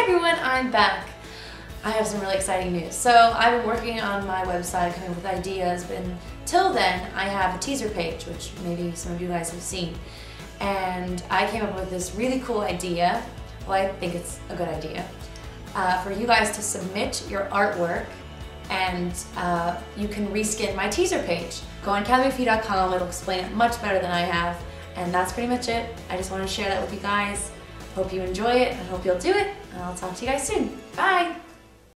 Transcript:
Everyone, I'm back. I have some really exciting news. So I've been working on my website, coming up with ideas, but until then I have a teaser page, which maybe some of you guys have seen. And I came up with this really cool idea, well I think it's a good idea, uh, for you guys to submit your artwork and uh, you can reskin my teaser page. Go on academyofyou.com, it'll explain it much better than I have. And that's pretty much it. I just want to share that with you guys. Hope you enjoy it and hope you'll do it. And I'll talk to you guys soon. Bye!